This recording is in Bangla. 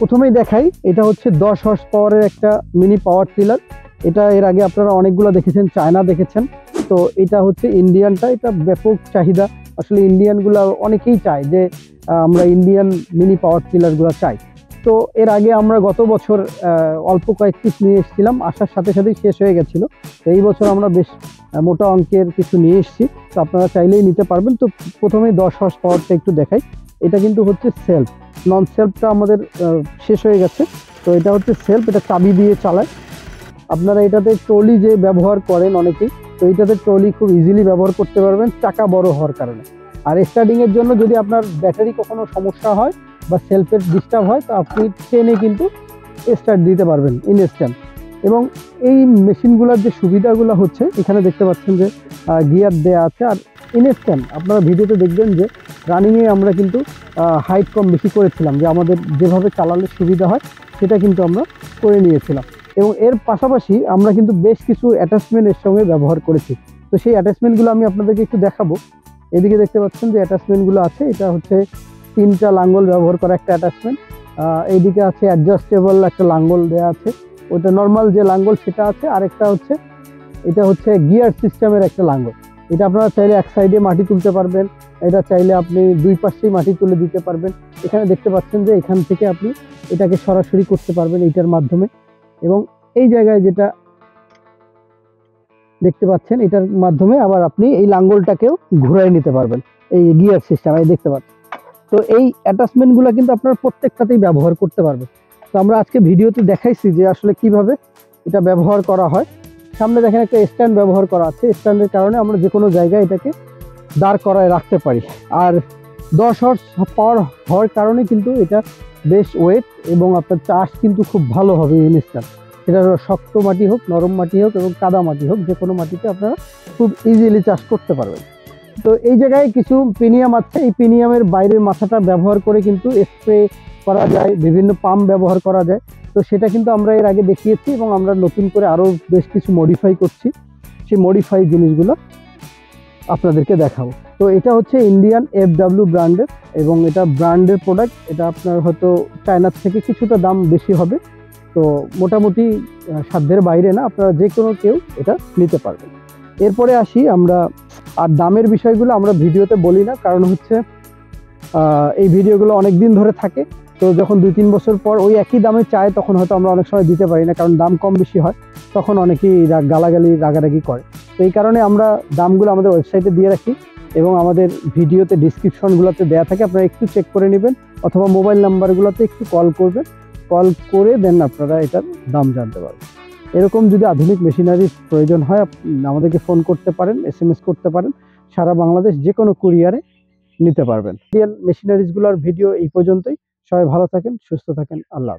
প্রথমেই দেখাই, এটা হচ্ছে দশ হর্স পাওয়ারের একটা মিনি পাওয়ার টিলার এটা এর আগে আপনারা অনেকগুলো দেখেছেন, চায়না দেখেছেন। তো এটা হচ্ছে ইন্ডিয়ানটা, এটা ব্যাপক চাহিদা। আসলে ইন্ডিয়ানগুলো অনেকেই চায় যে আমরা ইন্ডিয়ান মিনি পাওয়ার টিলারগুলো চাই। তো এর আগে আমরা গত বছর অল্প কয়েক পিস নিয়ে এসেছিলাম, আসার সাথে সাথেই শেষ হয়ে গেছিল। তো এই বছর আমরা বেশ মোটা অঙ্কের কিছু নিয়ে এসেছি। তো আপনারা চাইলেই নিতে পারবেন। তো প্রথমেই দশ হর্স পাওয়ারটা একটু দেখাই। এটা কিন্তু হচ্ছে সেলফ নন সেলফটা আমাদের শেষ হয়ে গেছে। তো এটা হচ্ছে সেলফ এটা চাবি দিয়ে চালায়। আপনারা এটাতে ট্রলি যে ব্যবহার করেন অনেকেই, তো এটাতে ট্রলি খুব ইজিলি ব্যবহার করতে পারবেন, চাকা বড় হওয়ার কারণে। আর স্টার্টিংয়ের জন্য যদি আপনার ব্যাটারি কখনো সমস্যা হয় বা সেলফের ডিস্টার্ব হয়, তো আপনি ট্রেনে কিন্তু স্টার্ট দিতে পারবেন ইনস্ট্যান্ট এবং এই মেশিনগুলোর যে সুবিধাগুলো হচ্ছে, এখানে দেখতে পাচ্ছেন যে গিয়ার দেয়া আছে আর ইনস্ট্যান্ট। আপনারা ভিডিওতে দেখবেন যে, রানিংয়ে আমরা কিন্তু হাইট কম বেশি করেছিলাম, যে আমাদের যেভাবে চালালে সুবিধা হয়, সেটা কিন্তু আমরা করে নিয়েছিলাম। এবং এর পাশাপাশি আমরা কিন্তু বেশ কিছু অ্যাটাচমেন্ট এর সঙ্গে ব্যবহার করেছি। তো সেই অ্যাটাচমেন্টগুলো আমি আপনাদেরকে একটু দেখাবো। এদিকে দেখতে পাচ্ছেন যে অ্যাটাচমেন্টগুলো আছে, এটা হচ্ছে তিনটা লাঙ্গল ব্যবহার করা একটা অ্যাটাচমেন্ট এইদিকে আছে অ্যাডজাস্টেবল একটা লাঙ্গল দেওয়া আছে। ওটা নর্মাল যে লাঙ্গল সেটা আছে, আরেকটা হচ্ছে, এটা হচ্ছে গিয়ার সিস্টেমের একটা লাঙ্গল। এটা আপনারা চাইলে এক সাইডে মাটি তুলতে পারবেন, এটা চাইলে আপনি দুই পাশেই মাটি তুলে দিতে পারবেন। এখানে দেখতে পাচ্ছেন যে এখান থেকে আপনি এটাকে সরাসরি করতে পারবেন এইটার মাধ্যমে। এবং এই জায়গায় যেটা দেখতে পাচ্ছেন, এটার মাধ্যমে আবার আপনি এই লাঙ্গলটাকেও ঘুরাই নিতে পারবেন, এই গিয়ার সিস্টেম এই দেখতে পাচ্ছেন। তো এই অ্যাটাচমেন্টগুলো কিন্তু আপনার প্রত্যেকটাতেই ব্যবহার করতে পারবেন। তো আমরা আজকে ভিডিওতে দেখাইছি যে আসলে কীভাবে এটা ব্যবহার করা হয়। সামনে দেখেন একটা স্ট্যান্ড ব্যবহার করা আছে। স্ট্যান্ডের কারণে আমরা যে কোনো জায়গায় এটাকে দাঁড় করায় রাখতে পারি। আর দশ হর্স পাওয়ার হওয়ার কারণে কিন্তু এটা বেশ ওয়েট এবং আপনার চাষ কিন্তু খুব ভালো হবে এই জিনিসটা। সেটা শক্ত মাটি হোক, নরম মাটি হোক এবং কাদা মাটি হোক, যে কোনো মাটিতে আপনারা খুব ইজিলি চাষ করতে পারবেন। তো এই জায়গায় কিছু পিনিয়াম আছে। এই পিনিয়ামের বাইরের মাথাটা ব্যবহার করে কিন্তু স্প্রে করা যায়, বিভিন্ন পাম্প ব্যবহার করা যায়। তো সেটা কিন্তু আমরা এর আগে দেখিয়েছি এবং আমরা নতুন করে আরও বেশ কিছু মডিফাই করছি। সেই মডিফাই জিনিসগুলো আপনাদেরকে দেখাবো। তো এটা হচ্ছে ইন্ডিয়ান এফ ডাব্লিউ ব্র্যান্ডের এবং এটা ব্র্যান্ডের প্রোডাক্ট এটা আপনার হয়তো চায়নার থেকে কিছুটা দাম বেশি হবে। তো মোটামুটি সাধ্যের বাইরে না, আপনারা যে কোনো কেউ এটা নিতে পারবেন। এরপরে আসি আমরা, আর দামের বিষয়গুলো আমরা ভিডিওতে বলি না, কারণ হচ্ছে এই ভিডিওগুলো অনেক দিন ধরে থাকে। তো যখন দুই তিন বছর পর ওই একই দামে চায়, তখন হয়তো আমরা অনেক সময় দিতে পারি না, কারণ দাম কম বেশি হয়, তখন অনেকেই গালাগালি, রাগারাগি করে। তো এই কারণে আমরা দামগুলো আমাদের ওয়েবসাইটে দিয়ে রাখি এবং আমাদের ভিডিওতে ডিসক্রিপশনগুলোতে দেওয়া থাকে, আপনারা একটু চেক করে নেবেন অথবা মোবাইল নাম্বারগুলোতে একটু কল করবেন। কল করে দেন আপনারা এটার দাম জানতে পারবেন। এরকম যদি আধুনিক মেশিনারির প্রয়োজন হয় আমাদেরকে ফোন করতে পারেন এস করতে পারেন, সারা বাংলাদেশ যে কোনো কুরিয়ারে নিতে পারবেন। মেশিনারিজগুলোর ভিডিও এই পর্যন্তই। সবাই ভালো থাকেন সুস্থ থাকেন আল্লাহ